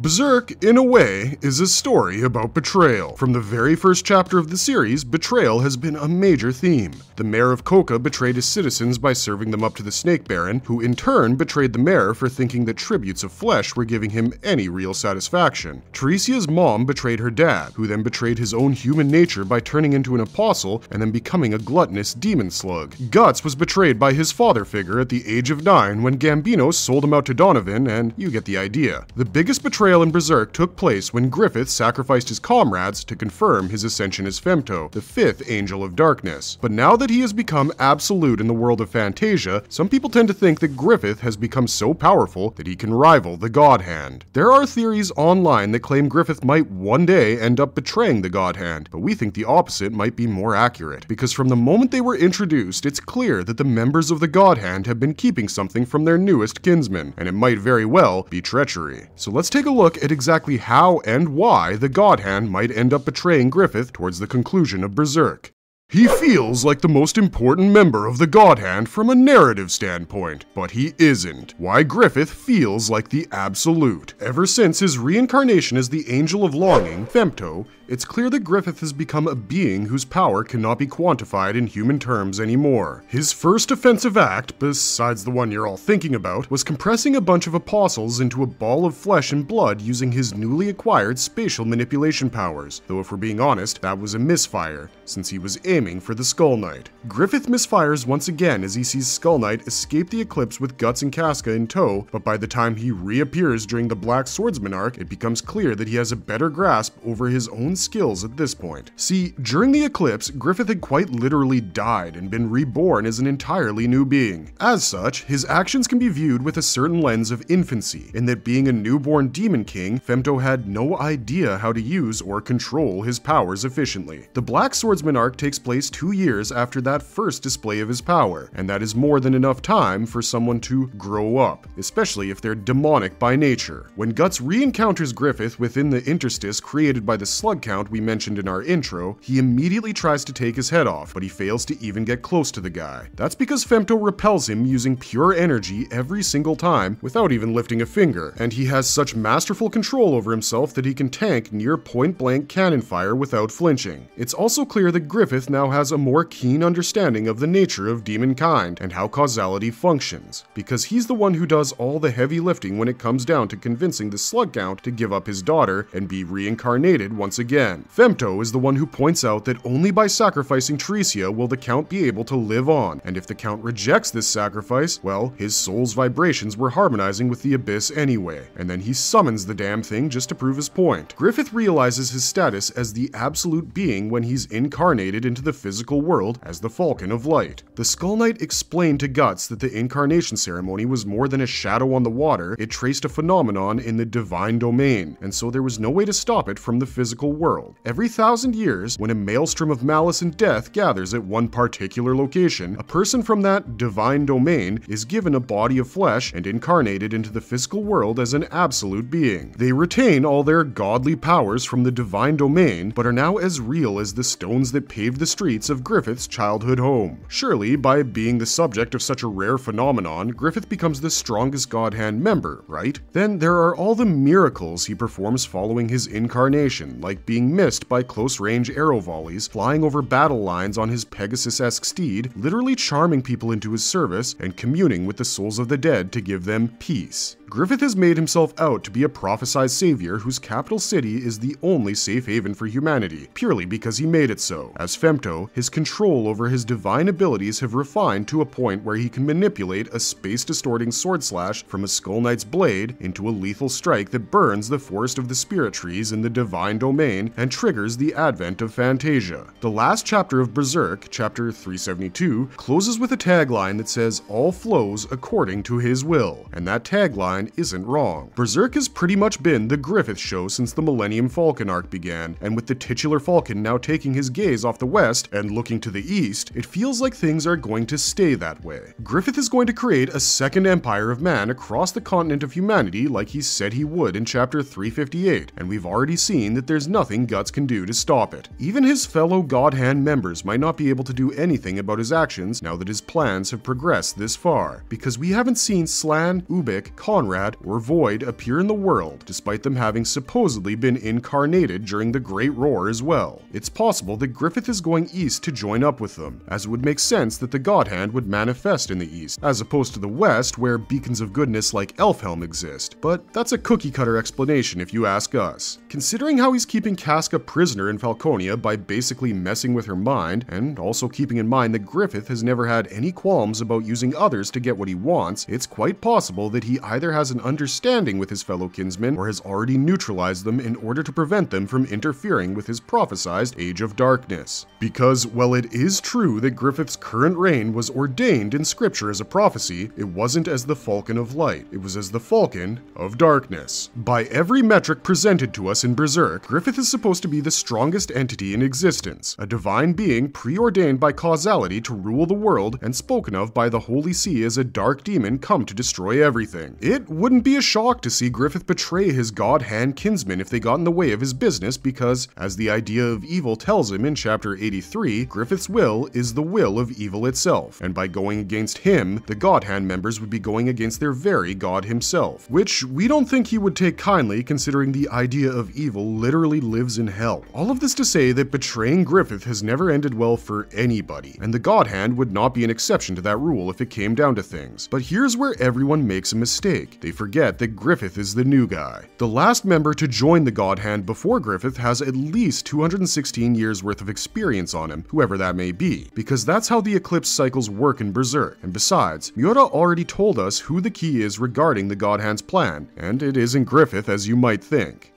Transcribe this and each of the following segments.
Berserk, in a way, is a story about betrayal. From the very first chapter of the series, betrayal has been a major theme. The mayor of Koka betrayed his citizens by serving them up to the Snake Baron, who in turn betrayed the mayor for thinking that tributes of flesh were giving him any real satisfaction. Teresia's mom betrayed her dad, who then betrayed his own human nature by turning into an apostle and then becoming a gluttonous demon slug. Guts was betrayed by his father figure at the age of 9 when Gambino sold him out to Donovan, and you get the idea. The biggest betrayal in Berserk took place when Griffith sacrificed his comrades to confirm his ascension as Femto, the fifth Angel of Darkness. But now that he has become absolute in the world of Fantasia, some people tend to think that Griffith has become so powerful that he can rival the God Hand. There are theories online that claim Griffith might one day end up betraying the God Hand, but we think the opposite might be more accurate, because from the moment they were introduced, it's clear that the members of the God Hand have been keeping something from their newest kinsman, and it might very well be treachery. So let's take a look at exactly how and why the God Hand might end up betraying Griffith towards the conclusion of Berserk. He feels like the most important member of the God Hand from a narrative standpoint, but he isn't. Why Griffith feels like the absolute. Ever since his reincarnation as the Angel of Longing, Femto, it's clear that Griffith has become a being whose power cannot be quantified in human terms anymore. His first offensive act, besides the one you're all thinking about, was compressing a bunch of apostles into a ball of flesh and blood using his newly acquired spatial manipulation powers, though if we're being honest, that was a misfire, since he was aiming for the Skull Knight. Griffith misfires once again as he sees Skull Knight escape the eclipse with Guts and Casca in tow, but by the time he reappears during the Black Swordsman arc, it becomes clear that he has a better grasp over his own skills at this point. See, during the eclipse, Griffith had quite literally died and been reborn as an entirely new being. As such, his actions can be viewed with a certain lens of infancy, in that being a newborn Demon King, Femto had no idea how to use or control his powers efficiently. The Black Swordsman arc takes place two years after that first display of his power, and that is more than enough time for someone to grow up, especially if they're demonic by nature. When Guts re-encounters Griffith within the interstice created by the slug count we mentioned in our intro, he immediately tries to take his head off, but he fails to even get close to the guy. That's because Femto repels him using pure energy every single time without even lifting a finger, and he has such masterful control over himself that he can tank near point-blank cannon fire without flinching. It's also clear that Griffith now has a more keen understanding of the nature of demon kind and how causality functions, because he's the one who does all the heavy lifting when it comes down to convincing the slug count to give up his daughter and be reincarnated once again. Femto is the one who points out that only by sacrificing Teresia will the Count be able to live on, and if the Count rejects this sacrifice, well, his soul's vibrations were harmonizing with the Abyss anyway, and then he summons the damn thing just to prove his point. Griffith realizes his status as the absolute being when he's incarnated into the physical world as the Falcon of Light. The Skull Knight explained to Guts that the incarnation ceremony was more than a shadow on the water, it traced a phenomenon in the divine domain, and so there was no way to stop it from the physical world. Every thousand years, when a maelstrom of malice and death gathers at one particular location, a person from that divine domain is given a body of flesh and incarnated into the physical world as an absolute being. They retain all their godly powers from the divine domain, but are now as real as the stones that paved the streets of Griffith's childhood home. Surely, by being the subject of such a rare phenomenon, Griffith becomes the strongest God Hand member, right? Then there are all the miracles he performs following his incarnation, like being missed by close-range arrow volleys, flying over battle lines on his Pegasus-esque steed, literally charming people into his service, and communing with the souls of the dead to give them peace. Griffith has made himself out to be a prophesied savior whose capital city is the only safe haven for humanity, purely because he made it so. As Femto, his control over his divine abilities have refined to a point where he can manipulate a space-distorting sword slash from a Skull Knight's blade into a lethal strike that burns the forest of the spirit trees in the divine domain and triggers the advent of Fantasia. The last chapter of Berserk, chapter 372, closes with a tagline that says all flows according to his will, and that tagline isn't wrong. Berserk has pretty much been the Griffith show since the Millennium Falcon arc began, and with the titular Falcon now taking his gaze off the west and looking to the east, it feels like things are going to stay that way. Griffith is going to create a second empire of man across the continent of humanity like he said he would in chapter 358, and we've already seen that there's nothing Guts can do to stop it. Even his fellow God Hand members might not be able to do anything about his actions now that his plans have progressed this far, because we haven't seen Slan, Ubik, Conrad, Conrad or Void appear in the world, despite them having supposedly been incarnated during the Great Roar as well. It's possible that Griffith is going east to join up with them, as it would make sense that the God Hand would manifest in the east, as opposed to the west where beacons of goodness like Elfhelm exist, but that's a cookie cutter explanation if you ask us. Considering how he's keeping Casca prisoner in Falconia by basically messing with her mind, and also keeping in mind that Griffith has never had any qualms about using others to get what he wants, it's quite possible that he either has an understanding with his fellow kinsmen or has already neutralized them in order to prevent them from interfering with his prophesized Age of Darkness. Because while it is true that Griffith's current reign was ordained in scripture as a prophecy, it wasn't as the Falcon of Light, it was as the Falcon of Darkness. By every metric presented to us in Berserk, Griffith is supposed to be the strongest entity in existence, a divine being preordained by causality to rule the world and spoken of by the Holy See as a dark demon come to destroy everything. It wouldn't be a shock to see Griffith betray his god hand kinsmen if they got in the way of his business because, as the idea of evil tells him in chapter 83, Griffith's will is the will of evil itself, and by going against him, the god hand members would be going against their very god himself, which we don't think he would take kindly considering the idea of evil literally lives in hell. All of this to say that betraying Griffith has never ended well for anybody, and the God Hand would not be an exception to that rule if it came down to things. But here's where everyone makes a mistake. They forget that Griffith is the new guy. The last member to join the God Hand before Griffith has at least 216 years worth of experience on him, whoever that may be, because that's how the eclipse cycles work in Berserk. And besides, Miura already told us who the key is regarding the God Hand's plan, and it isn't Griffith as you might think.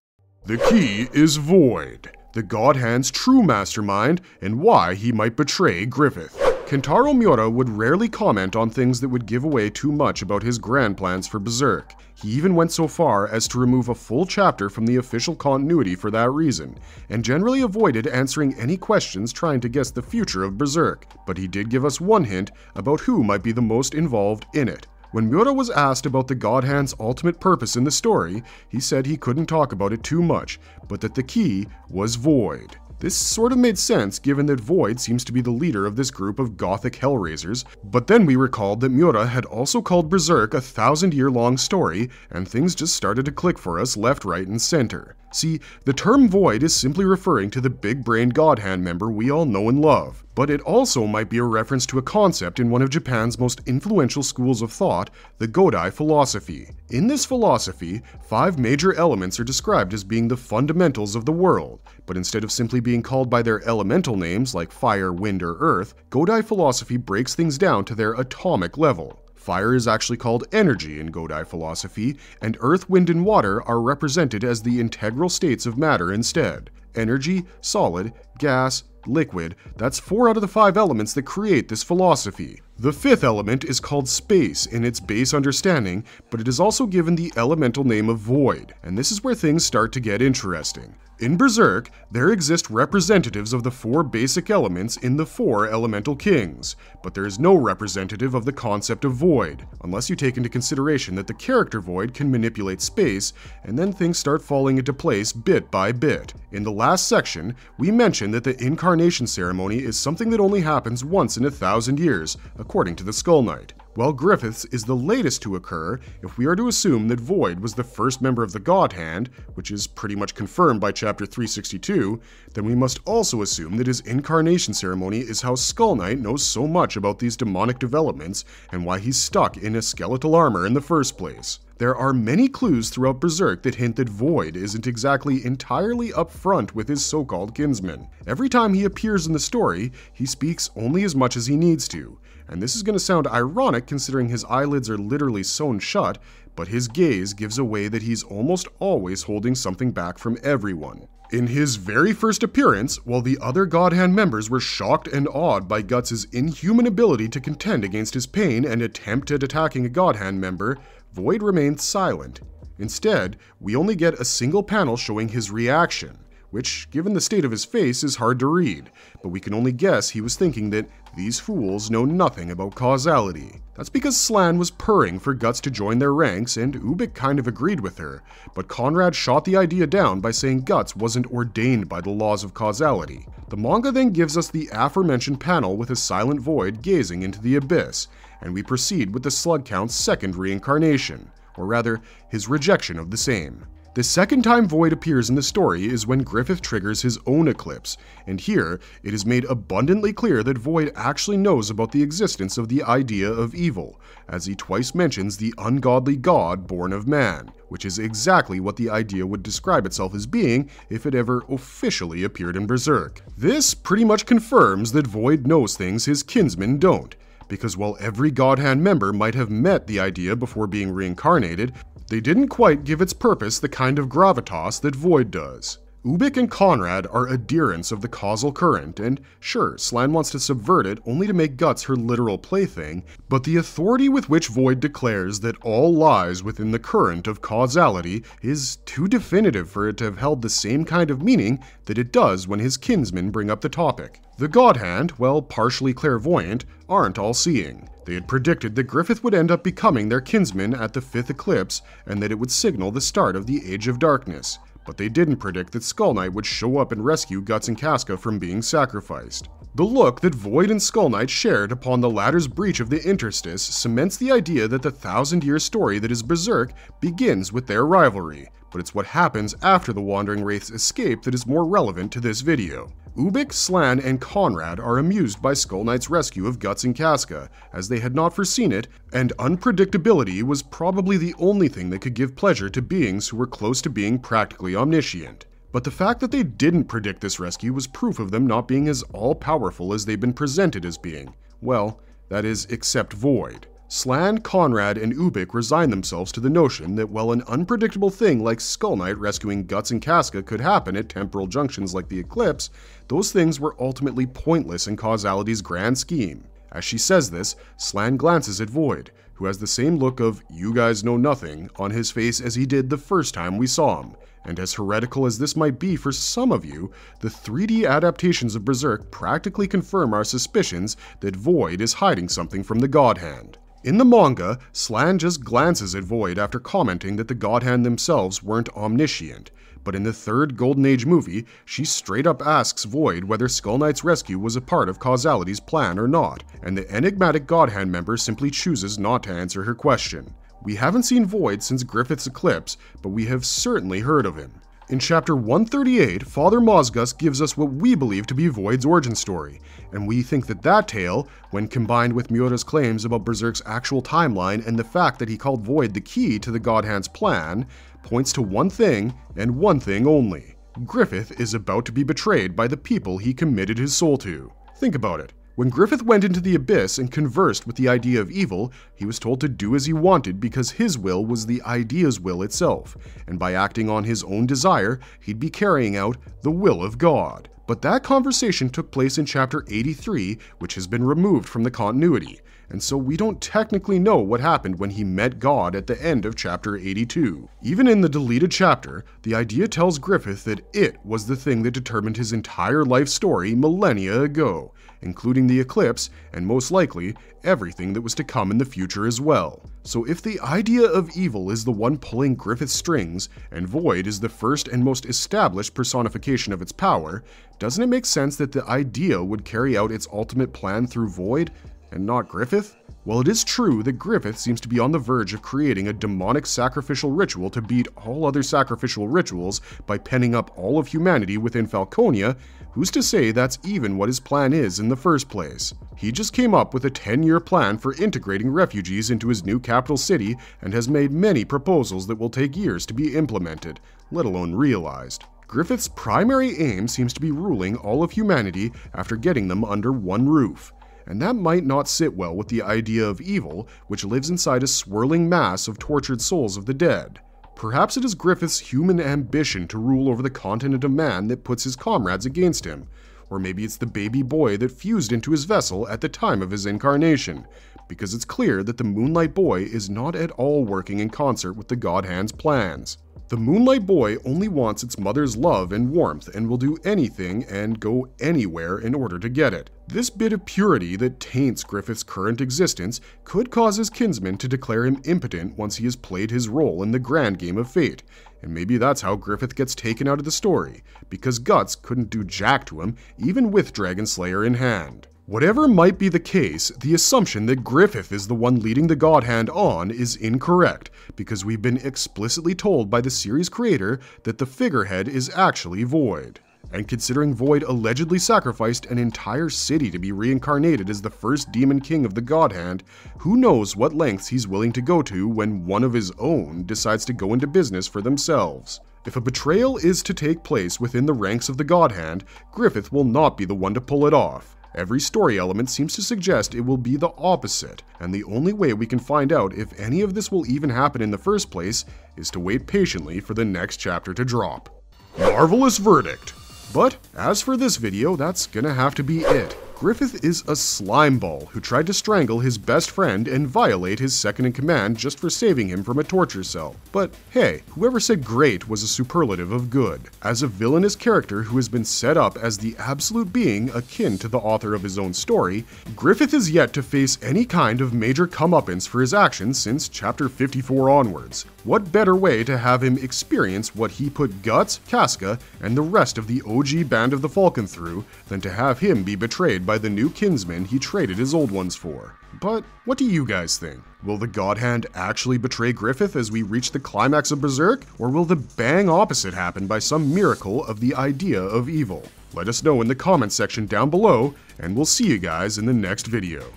The key is Void the God Hand's true mastermind, and why he might betray Griffith. Kentaro Miura would rarely comment on things that would give away too much about his grand plans for Berserk. He even went so far as to remove a full chapter from the official continuity for that reason, and generally avoided answering any questions trying to guess the future of Berserk. But he did give us one hint about who might be the most involved in it. When Miura was asked about the God Hand's ultimate purpose in the story, he said he couldn't talk about it too much, but that the key was Void. This sort of made sense given that Void seems to be the leader of this group of gothic hellraisers, but then we recalled that Miura had also called Berserk a thousand year long story, and things just started to click for us left, right, and center. See, the term Void is simply referring to the big brained God Hand member we all know and love, but it also might be a reference to a concept in one of Japan's most influential schools of thought, the Godai philosophy. In this philosophy, five major elements are described as being the fundamentals of the world, but instead of simply being called by their elemental names like fire, wind, or earth, Godai philosophy breaks things down to their atomic level. Fire is actually called energy in Godai philosophy, and earth, wind, and water are represented as the integral states of matter instead. Energy, solid, gas, liquid, that's four out of the five elements that create this philosophy. The fifth element is called space in its base understanding, but it is also given the elemental name of void, and this is where things start to get interesting. In Berserk, there exist representatives of the four basic elements in the four elemental kings, but there is no representative of the concept of void, unless you take into consideration that the character void can manipulate space, and then things start falling into place bit by bit. In the last section, we mentioned that the incarnation ceremony is something that only happens once in a thousand years, according to the Skull Knight. While Griffith's is the latest to occur, if we are to assume that Void was the first member of the God Hand, which is pretty much confirmed by chapter 362, then we must also assume that his incarnation ceremony is how Skull Knight knows so much about these demonic developments and why he's stuck in a skeletal armor in the first place. There are many clues throughout Berserk that hint that Void isn't exactly entirely upfront with his so-called kinsmen. Every time he appears in the story, he speaks only as much as he needs to, and this is going to sound ironic considering his eyelids are literally sewn shut, but his gaze gives away that he's almost always holding something back from everyone. In his very first appearance, while the other God Hand members were shocked and awed by Guts' inhuman ability to contend against his pain and attempt at attacking a God Hand member, Void remained silent. Instead, we only get a single panel showing his reaction which, given the state of his face, is hard to read, but we can only guess he was thinking that these fools know nothing about causality. That's because Slan was purring for Guts to join their ranks, and Ubik kind of agreed with her, but Conrad shot the idea down by saying Guts wasn't ordained by the laws of causality. The manga then gives us the aforementioned panel with a silent void gazing into the abyss, and we proceed with the Slug Count's second reincarnation. or rather, his rejection of the same. The second time Void appears in the story is when Griffith triggers his own eclipse, and here it is made abundantly clear that Void actually knows about the existence of the idea of evil, as he twice mentions the ungodly god born of man, which is exactly what the idea would describe itself as being if it ever officially appeared in Berserk. This pretty much confirms that Void knows things his kinsmen don't, because while every Godhand member might have met the idea before being reincarnated, they didn't quite give its purpose the kind of gravitas that Void does. Ubik and Conrad are adherents of the causal current, and sure, Slan wants to subvert it only to make Guts her literal plaything, but the authority with which Void declares that all lies within the current of causality is too definitive for it to have held the same kind of meaning that it does when his kinsmen bring up the topic. The God Hand, while partially clairvoyant, aren't all seeing. They had predicted that Griffith would end up becoming their kinsman at the fifth eclipse, and that it would signal the start of the Age of Darkness but they didn't predict that Skull Knight would show up and rescue Guts and Casca from being sacrificed. The look that Void and Skull Knight shared upon the latter's breach of the interstice cements the idea that the thousand year story that is Berserk begins with their rivalry, but it's what happens after the Wandering Wraith's escape that is more relevant to this video. Ubik, Slan, and Conrad are amused by Skull Knight's rescue of Guts and Casca, as they had not foreseen it, and unpredictability was probably the only thing that could give pleasure to beings who were close to being practically omniscient. But the fact that they didn't predict this rescue was proof of them not being as all-powerful as they've been presented as being. Well, that is, except Void. Slan, Conrad, and Ubik resign themselves to the notion that while an unpredictable thing like Skull Knight rescuing Guts and Casca could happen at temporal junctions like the Eclipse, those things were ultimately pointless in causality's grand scheme. As she says this, Slan glances at Void, who has the same look of you guys know nothing on his face as he did the first time we saw him. And as heretical as this might be for some of you, the 3D adaptations of Berserk practically confirm our suspicions that Void is hiding something from the God Hand. In the manga, Slan just glances at Void after commenting that the Godhand themselves weren't omniscient, but in the third Golden Age movie, she straight up asks Void whether Skull Knight's rescue was a part of Causality's plan or not, and the enigmatic Godhand member simply chooses not to answer her question. We haven't seen Void since Griffith's Eclipse, but we have certainly heard of him. In chapter 138, Father Mozgus gives us what we believe to be Void's origin story, and we think that that tale, when combined with Miura's claims about Berserk's actual timeline and the fact that he called Void the key to the Godhand's plan, points to one thing and one thing only. Griffith is about to be betrayed by the people he committed his soul to. Think about it. When Griffith went into the abyss and conversed with the idea of evil, he was told to do as he wanted because his will was the idea's will itself, and by acting on his own desire, he'd be carrying out the will of God. But that conversation took place in chapter 83, which has been removed from the continuity, and so we don't technically know what happened when he met God at the end of chapter 82. Even in the deleted chapter, the idea tells Griffith that it was the thing that determined his entire life story millennia ago, including the eclipse, and most likely, everything that was to come in the future as well. So if the idea of evil is the one pulling Griffith's strings, and Void is the first and most established personification of its power, doesn't it make sense that the idea would carry out its ultimate plan through Void, and not Griffith? While it is true that Griffith seems to be on the verge of creating a demonic sacrificial ritual to beat all other sacrificial rituals by penning up all of humanity within Falconia, who's to say that's even what his plan is in the first place? He just came up with a 10 year plan for integrating refugees into his new capital city and has made many proposals that will take years to be implemented, let alone realized. Griffith's primary aim seems to be ruling all of humanity after getting them under one roof and that might not sit well with the idea of evil, which lives inside a swirling mass of tortured souls of the dead. Perhaps it is Griffith's human ambition to rule over the continent of man that puts his comrades against him, or maybe it's the baby boy that fused into his vessel at the time of his incarnation, because it's clear that the Moonlight Boy is not at all working in concert with the God Hand's plans. The Moonlight Boy only wants its mother's love and warmth and will do anything and go anywhere in order to get it. This bit of purity that taints Griffith's current existence could cause his kinsmen to declare him impotent once he has played his role in the grand game of fate, and maybe that's how Griffith gets taken out of the story, because Guts couldn't do jack to him even with Dragon Slayer in hand. Whatever might be the case, the assumption that Griffith is the one leading the God Hand on is incorrect, because we've been explicitly told by the series creator that the figurehead is actually Void. And considering Void allegedly sacrificed an entire city to be reincarnated as the first demon king of the God Hand, who knows what lengths he's willing to go to when one of his own decides to go into business for themselves. If a betrayal is to take place within the ranks of the God Hand, Griffith will not be the one to pull it off. Every story element seems to suggest it will be the opposite, and the only way we can find out if any of this will even happen in the first place is to wait patiently for the next chapter to drop. Marvelous verdict! But as for this video, that's gonna have to be it. Griffith is a slimeball who tried to strangle his best friend and violate his second in command just for saving him from a torture cell. But hey, whoever said great was a superlative of good. As a villainous character who has been set up as the absolute being akin to the author of his own story, Griffith is yet to face any kind of major comeuppance for his actions since chapter 54 onwards. What better way to have him experience what he put Guts, Casca, and the rest of the OG band of the Falcon through than to have him be betrayed by the new kinsmen he traded his old ones for. But what do you guys think? Will the God Hand actually betray Griffith as we reach the climax of Berserk, or will the bang opposite happen by some miracle of the idea of evil? Let us know in the comments section down below, and we'll see you guys in the next video.